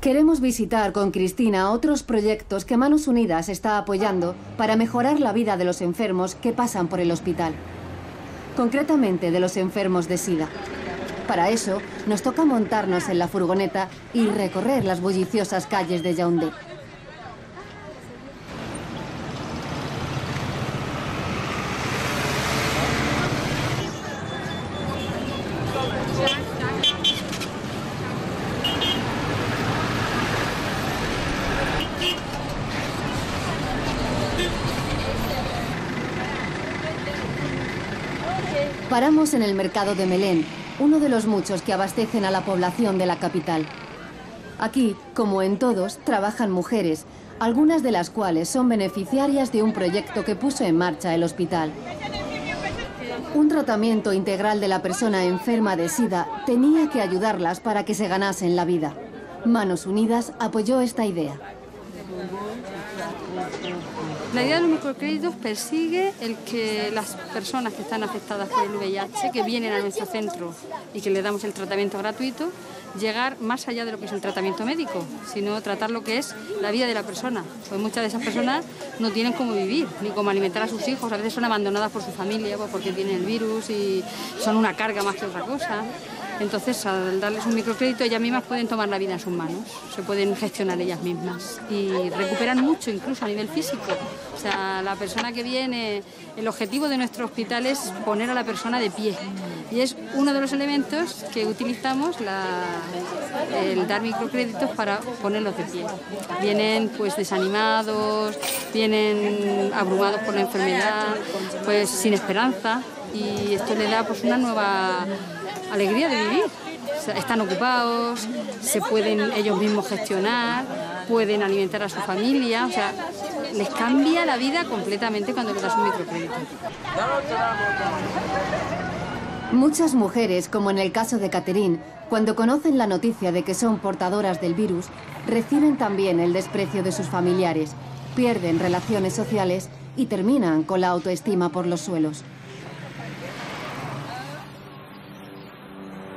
Queremos visitar con Cristina otros proyectos que Manos Unidas está apoyando para mejorar la vida de los enfermos que pasan por el hospital. Concretamente de los enfermos de SIDA. Para eso, nos toca montarnos en la furgoneta y recorrer las bulliciosas calles de Yaoundé. Paramos en el mercado de Melén, uno de los muchos que abastecen a la población de la capital. Aquí, como en todos, trabajan mujeres, algunas de las cuales son beneficiarias de un proyecto que puso en marcha el hospital. Un tratamiento integral de la persona enferma de SIDA tenía que ayudarlas para que se ganasen la vida. Manos Unidas apoyó esta idea. La idea de los microcréditos persigue el que las personas que están afectadas por el VIH, que vienen a nuestro centro y que le damos el tratamiento gratuito, llegar más allá de lo que es el tratamiento médico, sino tratar lo que es la vida de la persona. Pues muchas de esas personas no tienen cómo vivir, ni cómo alimentar a sus hijos, a veces son abandonadas por su familia pues porque tienen el virus y son una carga más que otra cosa. Entonces, al darles un microcrédito, ellas mismas pueden tomar la vida en sus manos, se pueden gestionar ellas mismas y recuperan mucho, incluso a nivel físico. O sea, la persona que viene, el objetivo de nuestro hospital es poner a la persona de pie y es uno de los elementos que utilizamos el dar microcréditos para ponerlos de pie. Vienen pues desanimados, vienen abrumados por la enfermedad, pues sin esperanza y esto le da pues una nueva alegría de vivir. están ocupados, se pueden ellos mismos gestionar, pueden alimentar a su familia, o sea, les cambia la vida completamente cuando les das un microcrédito. Muchas mujeres, como en el caso de Catherine, cuando conocen la noticia de que son portadoras del virus, reciben también el desprecio de sus familiares, pierden relaciones sociales y terminan con la autoestima por los suelos.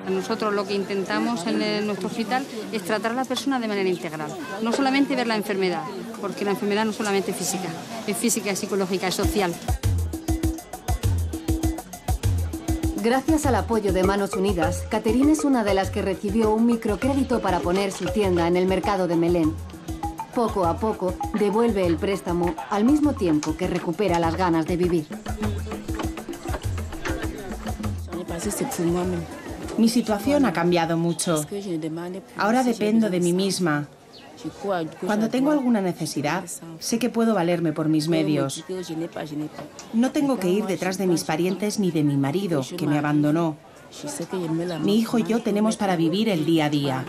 Nosotros lo que intentamos en nuestro hospital es tratar a la persona de manera integral, no solamente ver la enfermedad, porque la enfermedad no solamente es física, es física, es psicológica, es social. Gracias al apoyo de Manos Unidas, Caterine es una de las que recibió un microcrédito para poner su tienda en el mercado de Melén. Poco a poco devuelve el préstamo al mismo tiempo que recupera las ganas de vivir. Mi situación ha cambiado mucho. Ahora dependo de mí misma. Cuando tengo alguna necesidad, sé que puedo valerme por mis medios. No tengo que ir detrás de mis parientes ni de mi marido, que me abandonó. Mi hijo y yo tenemos para vivir el día a día.